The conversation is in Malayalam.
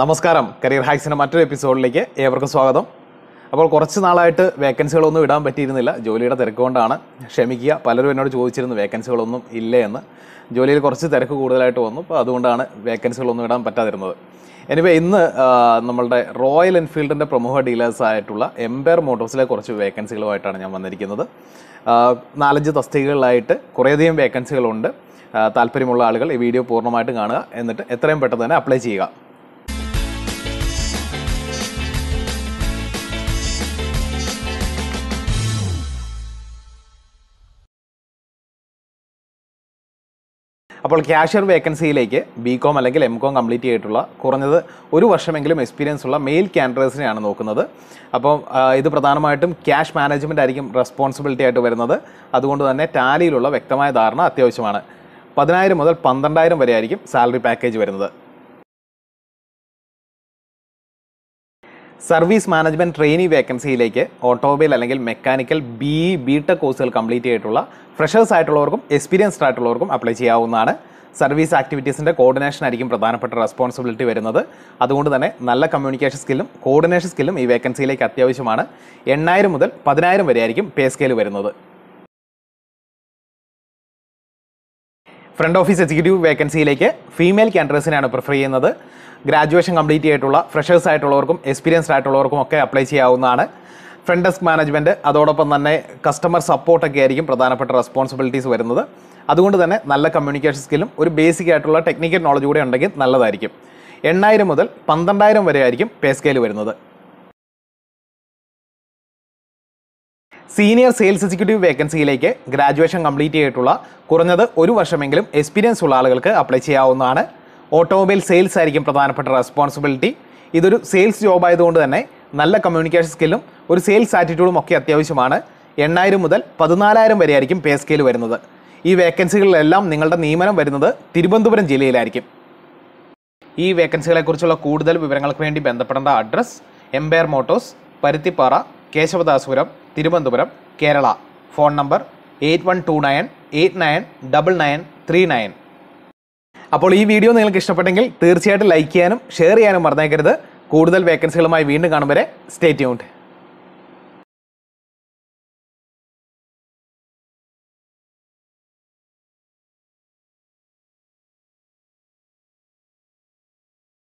നമസ്കാരം. കരിയർ ഹാക്സിന്റെ മറ്റൊരു എപ്പിസോഡിലേക്ക് ഏവർക്കും സ്വാഗതം. അപ്പോൾ കുറച്ച് നാളായിട്ട് വേക്കൻസികളൊന്നും ഇടാൻ പറ്റിയിരുന്നില്ല. ജോലിയുടെ തിരക്ക് കൊണ്ടാണ് ക്ഷമിക്കുക. പലരും എന്നോട് ചോദിച്ചിരുന്നു വേക്കൻസികളൊന്നും ഇല്ല എന്ന്. ജോലിയിൽ കുറച്ച് തിരക്ക് കൂടുതലായിട്ട് വന്നു. അപ്പോൾ അതുകൊണ്ടാണ് വേക്കൻസികളൊന്നും ഇടാൻ പറ്റാതിരുന്നത്. എനിവേ ഇന്ന് നമ്മളുടെ റോയൽ എൻഫീൽഡിന്റെ പ്രമുഖ ഡീലേഴ്സ് ആയിട്ടുള്ള എംപയർ മോട്ടോഴ്സിലെ കുറച്ച് വേക്കൻസികളുമായിട്ടാണ് ഞാൻ വന്നിരിക്കുന്നത്. നാലഞ്ച് തസ്തികകളിലായിട്ട് കുറേയധികം വേക്കൻസികളുണ്ട് താല്പര്യമുള്ള ആളുകൾ ഈ വീഡിയോ പൂർണമായിട്ടും കാണുക. എന്നിട്ട് എത്രയും പെട്ടെന്ന് തന്നെ അപ്ലൈ ചെയ്യുക. അപ്പോൾ ക്യാഷ്യർ വേക്കൻസിയിലേക്ക് ബി കോം അല്ലെങ്കിൽ എം കോം കംപ്ലീറ്റ് ചെയ്തിട്ടുള്ള കുറഞ്ഞത് ഒരു വർഷമെങ്കിലും എക്സ്പീരിയൻസ് ഉള്ള മെയിൽ ക്യാൻഡിഡേറ്റ്സിനെയാണ് നോക്കുന്നത്. അപ്പോൾ ഇത് പ്രധാനമായിട്ടും ക്യാഷ് മാനേജ്മെന്റ് ആയിരിക്കും റെസ്പോൺസിബിലിറ്റി ആയിട്ട് വരുന്നത്. അതുകൊണ്ട് തന്നെ ടാലിയിലുള്ള വ്യക്തമായ ധാരണ അത്യാവശ്യമാണ്. പതിനായിരം മുതൽ പന്ത്രണ്ടായിരം വരെ ആയിരിക്കും സാലറി പാക്കേജ് വരുന്നത്. സർവീസ് മാനേജ്മെന്റ് ട്രെയിനി വേക്കൻസിയിലേക്ക് ഓട്ടോമൊബൈൽ അല്ലെങ്കിൽ മെക്കാനിക്കൽ ബി ബി ടെക് കോഴ്സുകൾ കംപ്ലീറ്റ് ചെയ്തിട്ടുള്ള ഫ്രഷേഴ്സ് ആയിട്ടുള്ളവർക്കും എക്സ്പീരിയൻസ്ഡ് ആയിട്ടുള്ളവർക്കും അപ്ലൈ ചെയ്യാവുന്നതാണ്. സർവീസ് ആക്ടിവിറ്റീസിന്റെ കോർഡിനേഷൻ ആയിരിക്കും പ്രധാനപ്പെട്ട റെസ്പോൺസിബിലിറ്റി വരുന്നത്. അതുകൊണ്ട് തന്നെ നല്ല കമ്മ്യൂണിക്കേഷൻ സ്കില്ലും കോർഡിനേഷൻ സ്കില്ലും ഈ വേക്കൻസിയിലേക്ക് അത്യാവശ്യമാണ്. എണ്ണായിരം മുതൽ പതിനായിരം വരെ ആയിരിക്കും പേ സ്കെയിൽ വരുന്നത്. ഫ്രണ്ട് ഓഫീസ് എക്സിക്യൂട്ടീവ് വേക്കൻസിയിലേക്ക് ഫീമെയിൽ ക്യാൻഡിഡേറ്റ്സിനാണ് പ്രിഫർ ചെയ്യുന്നത്. ഗ്രാജുവേഷൻ കംപ്ലീറ്റ് ചെയ്തിട്ടുള്ള ഫ്രഷേഴ്സ് ആയിട്ടുള്ളവർക്കും എക്സ്പീരിയൻസ്ഡ് ആയിട്ടുള്ളവർക്കും ഒക്കെ അപ്ലൈ ചെയ്യാവുന്നതാണ്. ഫ്രണ്ട് ഡെസ്ക് മാനേജ്മെന്റ് അതോടൊപ്പം തന്നെ കസ്റ്റമർ സപ്പോർട്ടൊക്കെ ആയിരിക്കും പ്രധാനപ്പെട്ട റെസ്പോൺസിബിലിറ്റീസ് വരുന്നത്. അതുകൊണ്ട് തന്നെ നല്ല കമ്മ്യൂണിക്കേഷൻ സ്കില്ലും ഒരു ബേസിക് ആയിട്ടുള്ള ടെക്നിക്കൽ നോളജ് കൂടെ ഉണ്ടെങ്കിൽ നല്ലതായിരിക്കും. എണ്ണായിരം മുതൽ പന്ത്രണ്ടായിരം വരെ ആയിരിക്കും പേ സ്കെയിൽ വരുന്നത്. സീനിയർ സെയിൽസ് എക്സിക്യൂട്ടീവ് വേക്കൻസിയിലേക്ക് ഗ്രാജുവേഷൻ കംപ്ലീറ്റ് ചെയ്തിട്ടുള്ള കുറഞ്ഞത് ഒരു വർഷമെങ്കിലും എക്സ്പീരിയൻസ് ഉള്ള ആളുകൾക്ക് അപ്ലൈ ചെയ്യാവുന്നതാണ്. ഓട്ടോമൊബൈൽ സെയിൽസ് ആയിരിക്കും പ്രധാനപ്പെട്ട റെസ്പോൺസിബിലിറ്റി ഇതൊരു സെയിൽസ് ജോബ് ആയതുകൊണ്ട് തന്നെ നല്ല കമ്മ്യൂണിക്കേഷൻ സ്കില്ലും ഒരു സെയിൽസ് ആറ്റിറ്റ്യൂഡും ഒക്കെ അത്യാവശ്യമാണ്. എണ്ണായിരം മുതൽ പതിനാലായിരം വരെ ആയിരിക്കും പേ സ്കെയിൽ വരുന്നത്. ഈ വേക്കൻസികളിലെല്ലാം നിങ്ങളുടെ നിയമനം വരുന്നത് തിരുവനന്തപുരം ജില്ലയിലായിരിക്കും. ഈ വേക്കൻസികളെക്കുറിച്ചുള്ള കൂടുതൽ വിവരങ്ങൾക്ക് വേണ്ടി ബന്ധപ്പെടേണ്ട address Empire Motors Paruthippara Kesavadasapuram Thiruvananthapuram Kerala. Phone number eight one two nine eight nine double nine three nine. അപ്പോൾ ഈ വീഡിയോ നിങ്ങൾക്ക് ഇഷ്ടപ്പെട്ടെങ്കിൽ തീർച്ചയായിട്ടും ലൈക്ക് ചെയ്യാനും ഷെയർ ചെയ്യാനും മറന്നേക്കരുത്. കൂടുതൽ വേക്കൻസികളുമായി വീണ്ടും കാണും വരെ സ്റ്റേ ട്യൂൺഡ്.